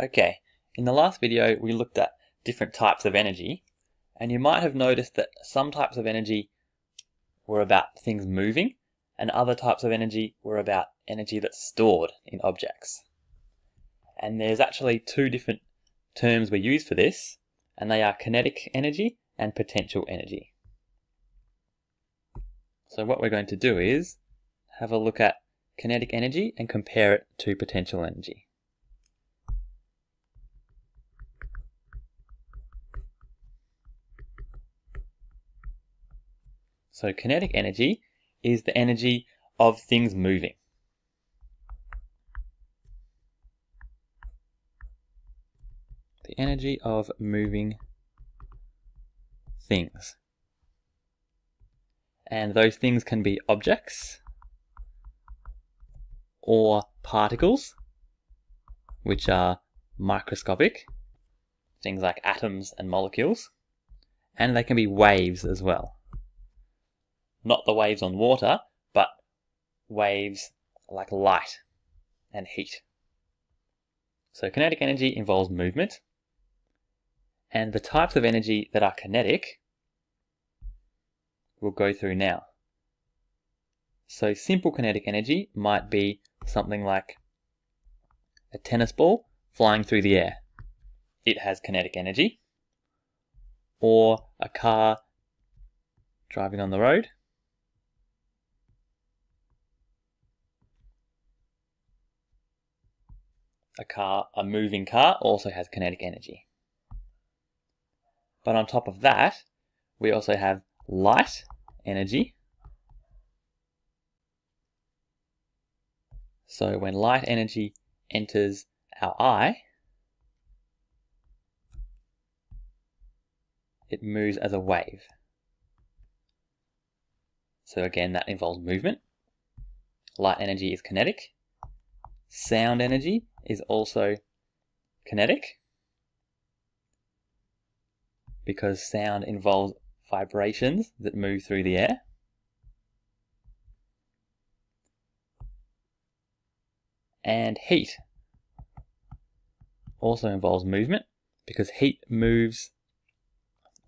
Okay, in the last video we looked at different types of energy and you might have noticed that some types of energy were about things moving and other types of energy were about energy that's stored in objects. And there's actually two different terms we use for this and they are kinetic energy and potential energy. So what we're going to do is have a look at kinetic energy and compare it to potential energy. So kinetic energy is the energy of things moving. The energy of moving things. And those things can be objects or particles, which are microscopic, things like atoms and molecules, and they can be waves as well not the waves on water, but waves like light and heat. So kinetic energy involves movement, and the types of energy that are kinetic we'll go through now. So simple kinetic energy might be something like a tennis ball flying through the air. It has kinetic energy. Or a car driving on the road. A car, a moving car, also has kinetic energy. But on top of that, we also have light energy. So when light energy enters our eye, it moves as a wave. So again, that involves movement. Light energy is kinetic. Sound energy is also kinetic because sound involves vibrations that move through the air. And heat also involves movement because heat moves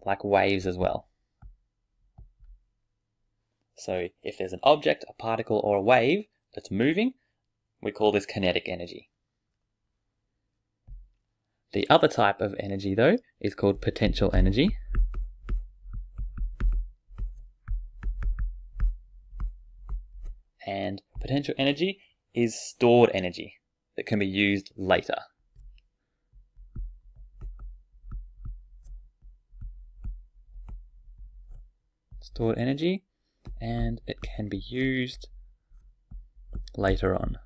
like waves as well. So if there's an object, a particle, or a wave that's moving, we call this kinetic energy. The other type of energy, though, is called potential energy. And potential energy is stored energy that can be used later. Stored energy, and it can be used later on.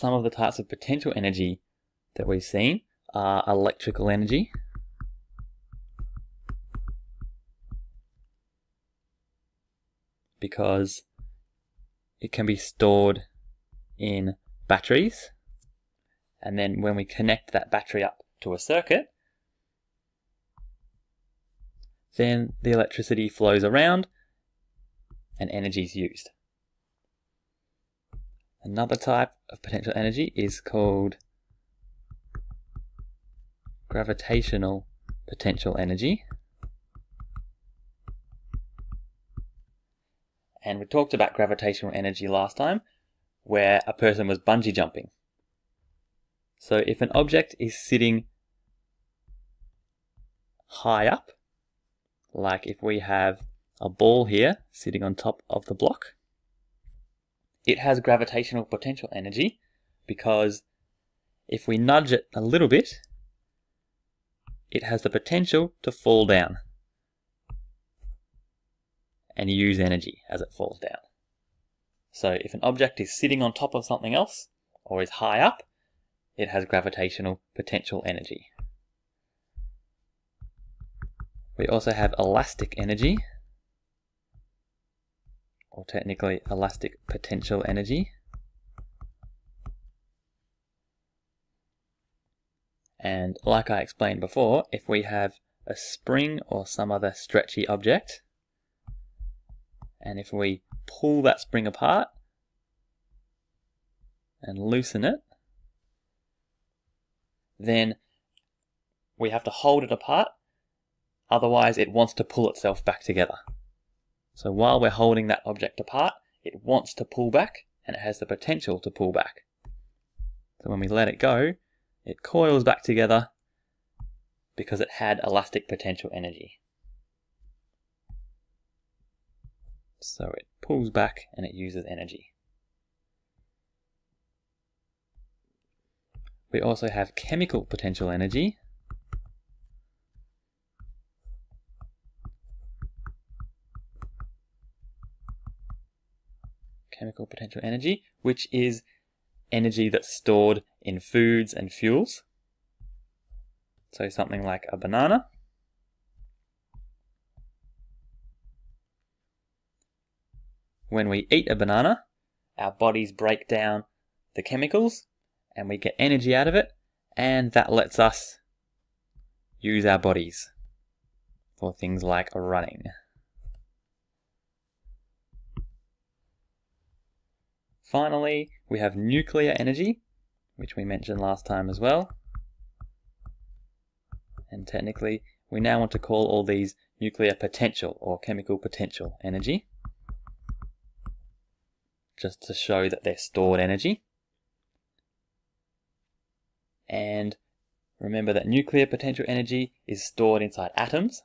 Some of the types of potential energy that we've seen are electrical energy, because it can be stored in batteries and then when we connect that battery up to a circuit then the electricity flows around and energy is used. Another type of potential energy is called gravitational potential energy. And we talked about gravitational energy last time, where a person was bungee jumping. So if an object is sitting high up, like if we have a ball here sitting on top of the block, it has gravitational potential energy because if we nudge it a little bit, it has the potential to fall down and use energy as it falls down. So if an object is sitting on top of something else or is high up, it has gravitational potential energy. We also have elastic energy, or technically elastic potential energy. And like I explained before, if we have a spring or some other stretchy object, And if we pull that spring apart and loosen it, then we have to hold it apart, otherwise it wants to pull itself back together. So while we're holding that object apart, it wants to pull back and it has the potential to pull back. So when we let it go, it coils back together because it had elastic potential energy. So it pulls back and it uses energy. We also have chemical potential energy, chemical potential energy, which is energy that's stored in foods and fuels. So something like a banana. When we eat a banana, our bodies break down the chemicals and we get energy out of it, and that lets us use our bodies for things like running. Finally, we have nuclear energy, which we mentioned last time as well. And technically, we now want to call all these nuclear potential or chemical potential energy, just to show that they're stored energy. And remember that nuclear potential energy is stored inside atoms,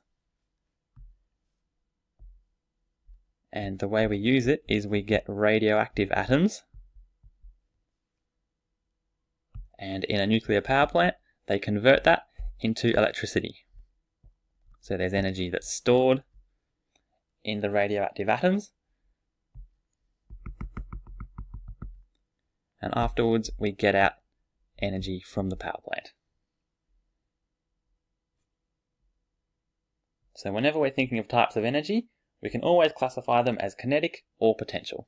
And the way we use it is we get radioactive atoms. And in a nuclear power plant, they convert that into electricity. So there's energy that's stored in the radioactive atoms. And afterwards, we get out energy from the power plant. So whenever we're thinking of types of energy, we can always classify them as kinetic or potential.